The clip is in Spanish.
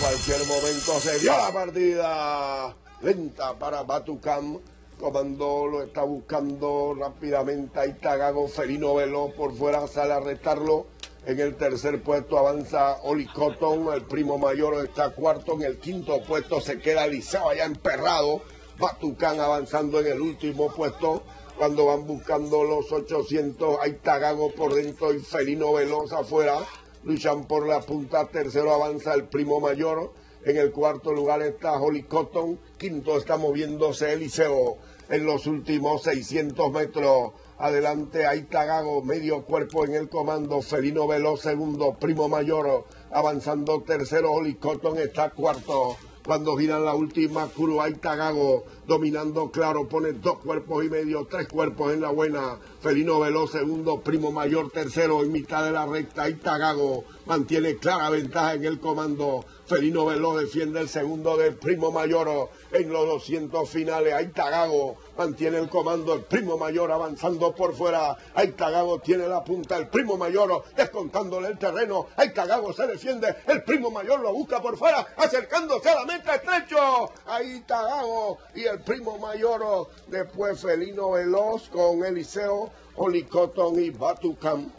Cualquier momento se dio la partida lenta para Batucam. Comando lo está buscando rápidamente. Ahí está Gago Felino Veloz por fuera, sale a restarlo. En el tercer puesto avanza Oli Cotton, el primo mayor está cuarto. En el quinto puesto se queda Liceo allá emperrado. Batucán avanzando en el último puesto. Cuando van buscando los 800, ahí está Gago por dentro y Felino Veloz afuera. Luchan por la punta. Tercero avanza el primo mayor. En el cuarto lugar está Holly Cotton. Quinto está moviéndose Eliseo en los últimos 600 metros. Adelante, ahí Gago, medio cuerpo en el comando. Felino Veloz, segundo. Primo Mayor, avanzando tercero. Oli Cotton está cuarto. Cuando giran la última curva, ahí Gago, dominando claro, pone dos cuerpos y medio, tres cuerpos en la buena. Felino Veloz, segundo. Primo Mayor, tercero. En mitad de la recta, ahí Gago, mantiene clara ventaja en el comando. Felino Veloz defiende el segundo del Primo Mayor en los 200 finales. Ahí Gago mantiene el comando, el primo mayor avanzando por fuera, ahí Cagago tiene la punta, el primo mayor descontándole el terreno, ahí Cagago se defiende, el primo mayor lo busca por fuera, acercándose a la meta estrecho, ahí Tagago y el primo mayor, después Felino Veloz con Eliseo, Olicoton y Batucam.